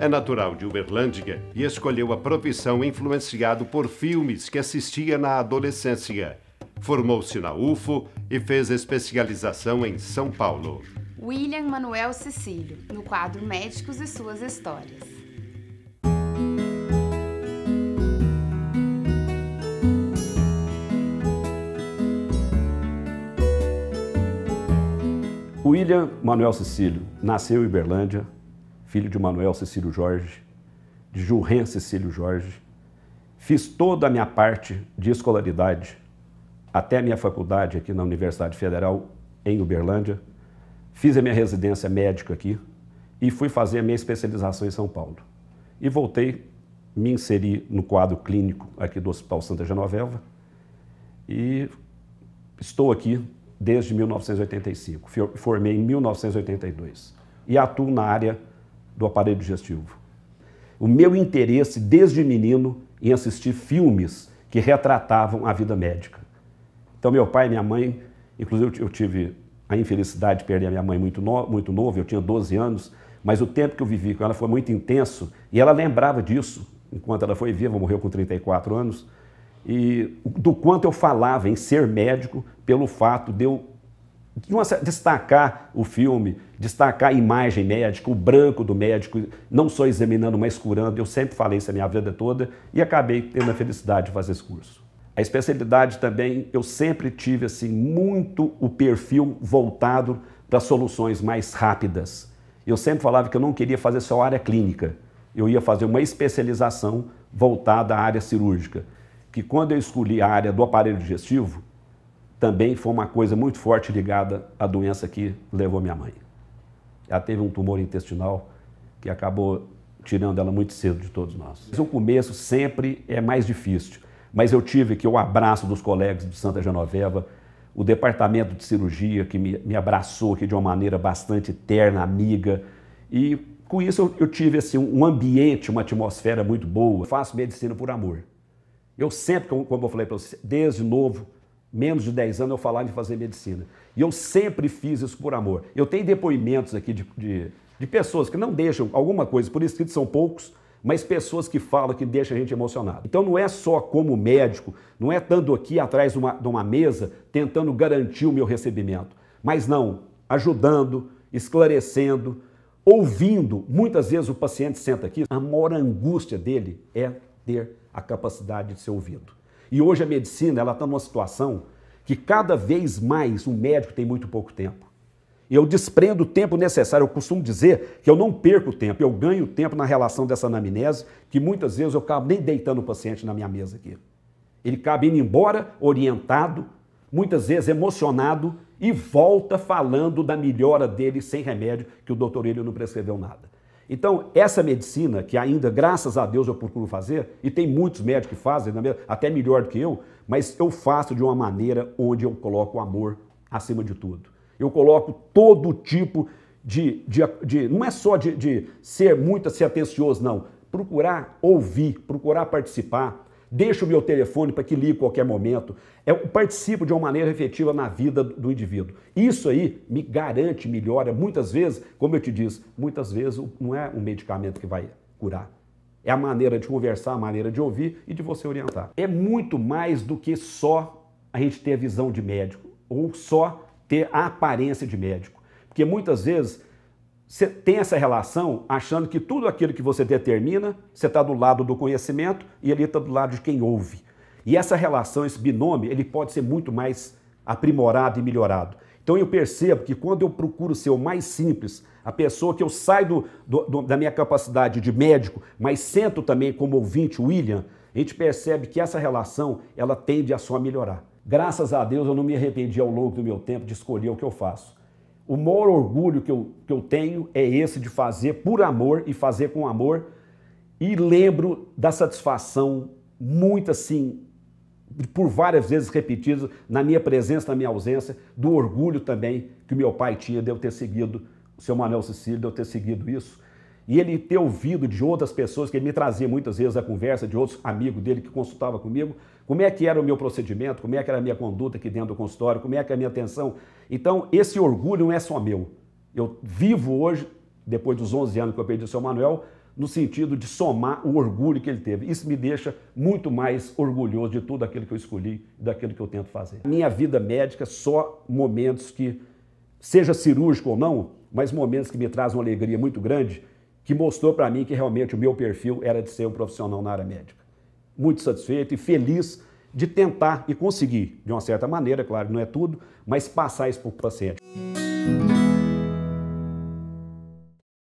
É natural de Uberlândia e escolheu a profissão influenciado por filmes que assistia na adolescência. Formou-se na UFO e fez especialização em São Paulo. William Manuel Cecílio, no quadro Médicos e Suas Histórias. William Manuel Cecílio nasceu em Uberlândia, filho de Manuel Cecílio Jorge, de Jurren Cecílio Jorge. Fiz toda a minha parte de escolaridade até a minha faculdade aqui na Universidade Federal em Uberlândia. Fiz a minha residência médica aqui e fui fazer a minha especialização em São Paulo. E voltei, me inseri no quadro clínico aqui do Hospital Santa Genoveva e estou aqui desde 1985. Formei em 1982 e atuo na área do aparelho digestivo. O meu interesse desde menino em assistir filmes que retratavam a vida médica. Então, meu pai e minha mãe, inclusive eu tive a infelicidade de perder a minha mãe muito, no, muito novo, eu tinha 12 anos, mas o tempo que eu vivi com ela foi muito intenso e ela lembrava disso enquanto ela foi viva, morreu com 34 anos, e do quanto eu falava em ser médico pelo fato de eu destacar o filme, destacar a imagem médica, o branco do médico, não só examinando, mas curando. Eu sempre falei isso a minha vida toda e acabei tendo a felicidade de fazer esse curso. A especialidade também, eu sempre tive assim muito o perfil voltado para soluções mais rápidas. Eu sempre falava que eu não queria fazer só área clínica, eu ia fazer uma especialização voltada à área cirúrgica. Que quando eu escolhi a área do aparelho digestivo, também foi uma coisa muito forte ligada à doença que levou minha mãe. Ela teve um tumor intestinal que acabou tirando ela muito cedo de todos nós. O começo sempre é mais difícil, mas eu tive que o abraço dos colegas de Santa Genoveva, o departamento de cirurgia que me, me abraçou aqui de uma maneira bastante terna, amiga, e com isso eu, eu tive assim, um ambiente, uma atmosfera muito boa. Eu faço medicina por amor. Eu sempre, como eu falei para você, desde novo, menos de 10 anos eu falava em fazer medicina. E eu sempre fiz isso por amor. Eu tenho depoimentos aqui de, de, de pessoas que não deixam alguma coisa, por escrito são poucos, mas pessoas que falam que deixam a gente emocionado. Então não é só como médico, não é estando aqui atrás de uma, de uma mesa tentando garantir o meu recebimento, mas não, ajudando, esclarecendo, ouvindo. Muitas vezes o paciente senta aqui, a maior angústia dele é ter a capacidade de ser ouvido. E hoje a medicina ela está numa situação que cada vez mais o médico tem muito pouco tempo. Eu desprendo o tempo necessário. Eu costumo dizer que eu não perco tempo, eu ganho tempo na relação dessa anamnese, que muitas vezes eu acabo nem deitando o paciente na minha mesa aqui. Ele cabe indo embora orientado, muitas vezes emocionado, e volta falando da melhora dele sem remédio, que o doutor ele não prescreveu nada. Então, essa medicina, que ainda, graças a Deus, eu procuro fazer, e tem muitos médicos que fazem, até melhor do que eu, mas eu faço de uma maneira onde eu coloco o amor acima de tudo. Eu coloco todo tipo de. de, de não é só de, de ser muito ser atencioso, não. Procurar ouvir, procurar participar, deixo o meu telefone para que ligue a qualquer momento. Eu participo de uma maneira efetiva na vida do indivíduo. Isso aí me garante melhora. Muitas vezes, como eu te disse, muitas vezes não é um medicamento que vai curar. É a maneira de conversar, a maneira de ouvir e de você orientar. É muito mais do que só a gente ter a visão de médico ou só ter a aparência de médico. Porque muitas vezes você tem essa relação achando que tudo aquilo que você determina, você está do lado do conhecimento e ele está do lado de quem ouve. E essa relação, esse binômio, ele pode ser muito mais aprimorado e melhorado. Então eu percebo que quando eu procuro ser o mais simples, a pessoa que eu saio do, do, da minha capacidade de médico, mas sento também como ouvinte, William, a gente percebe que essa relação ela tende a só melhorar. Graças a Deus eu não me arrependi ao longo do meu tempo de escolher o que eu faço. O maior orgulho que eu, que eu tenho é esse de fazer por amor e fazer com amor. E lembro da satisfação muito assim, por várias vezes repetidas, na minha presença, na minha ausência, do orgulho também que meu pai tinha de eu ter seguido, o seu Manuel Cecílio, de eu ter seguido isso. E ele ter ouvido de outras pessoas, que ele me trazia muitas vezes a conversa, de outros amigos dele que consultavam comigo, como é que era o meu procedimento, como é que era a minha conduta aqui dentro do consultório, como é que era a minha atenção. Então, esse orgulho não é só meu. Eu vivo hoje depois dos 11 anos que eu perdi o seu Manuel, no sentido de somar o orgulho que ele teve. Isso me deixa muito mais orgulhoso de tudo aquilo que eu escolhi, daquilo que eu tento fazer. Minha vida médica, só momentos que, seja cirúrgico ou não, mas momentos que me trazem uma alegria muito grande, que mostrou para mim que realmente o meu perfil era de ser um profissional na área médica. Muito satisfeito e feliz de tentar e conseguir, de uma certa maneira, claro, não é tudo, mas passar isso para o paciente.